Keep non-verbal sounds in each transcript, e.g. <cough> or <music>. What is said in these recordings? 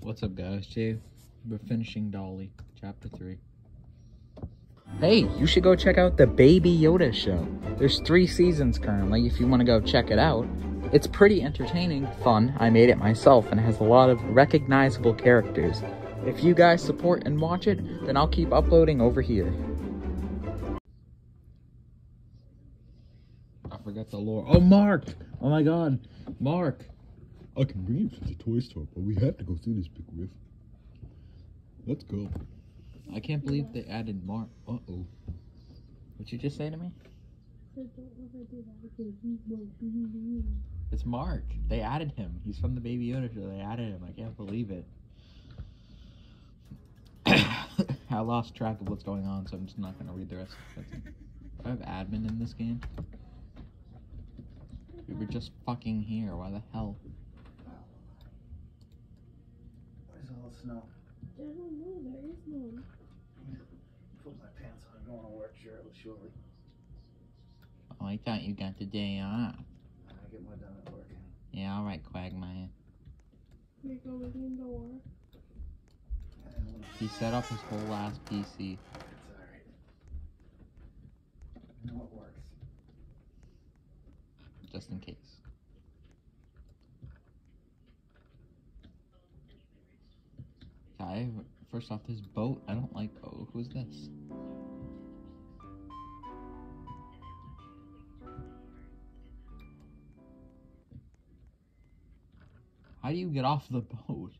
What's up, guys? Jay, we're finishing Dolly, chapter 3. Hey, you should go check out the Baby Yoda show. There's three seasons currently if you want to go check it out. It's pretty entertaining, fun. I made it myself and has a lot of recognizable characters. If you guys support and watch it, then I'll keep uploading over here. I forgot the lore. Oh, Mark! Oh my god, Mark! I can bring you to the toy store, but we have to go through this big riff. Let's go. I can't believe they added Mark. Uh oh. What'd you just say to me? It's Mark. They added him. He's from the Baby Yoda show. They added him. I can't believe it. <coughs> I lost track of what's going on, so I'm just not gonna read the rest of it. Do I have admin in this game? We were just fucking here. Why the hell? Where's all the snow? I don't know, there is none. Put my pants on. I'm going to work shirtless shortly. Oh, I thought you got the day off. I get more done at work. Yeah, alright, Quagmire. Here go the door. And when He set up his whole last PC. it's alright. I know it works. just in case. First off, this boat, I don't like. Oh, who's this? How do you get off the boat?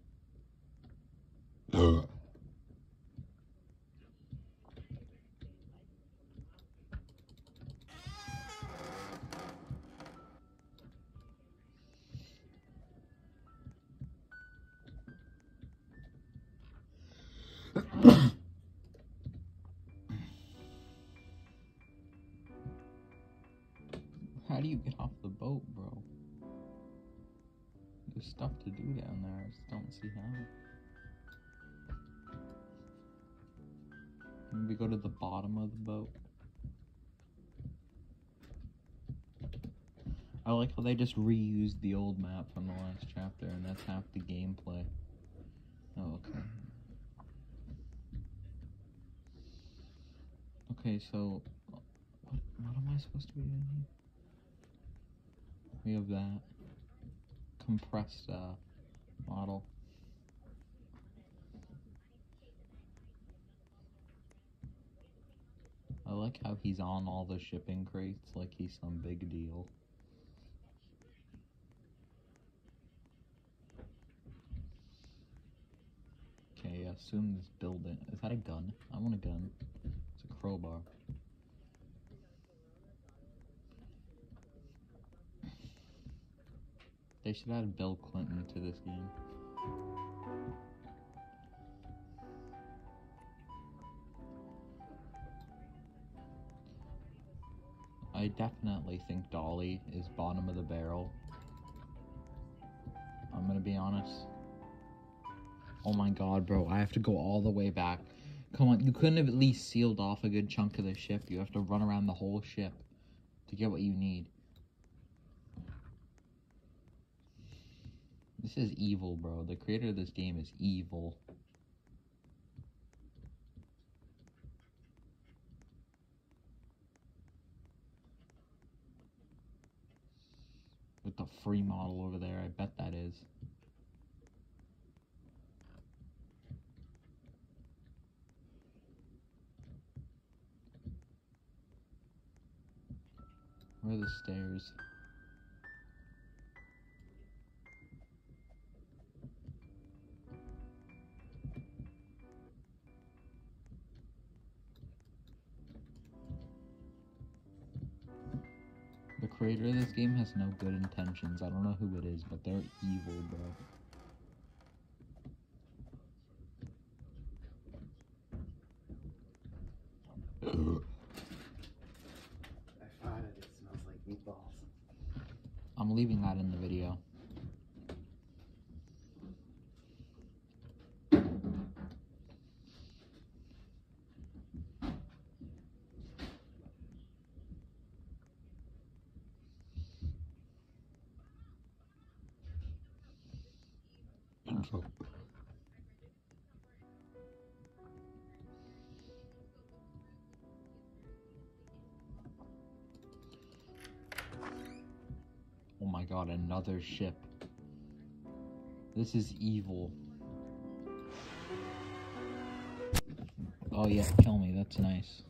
How do you get off the boat, bro? There's stuff to do down there. I just don't see how. Maybe go to the bottom of the boat. I like how they just reused the old map from the last chapter, and that's half the gameplay. Oh, okay. Okay, so what, what am I supposed to be doing here? We have that compressed uh, model. I like how he's on all the shipping crates like he's some big deal. Okay, I assume this building. Is that a gun? I want a gun. Crowbar. They should add Bill Clinton to this game. I definitely think Dolly is bottom of the barrel. I'm gonna be honest. Oh my god, bro, I have to go all the way back. Come on, you couldn't have at least sealed off a good chunk of the ship. You have to run around the whole ship to get what you need. This is evil, bro. The creator of this game is evil. With the free model over there, I bet that is. Where are the stairs? The creator of this game has no good intentions. I don't know who it is, but they're evil, bro. I farted. It smells like meatballs. I'm leaving that in the video. So, Oh my god, another ship. This is evil. Oh yeah, kill me, that's nice.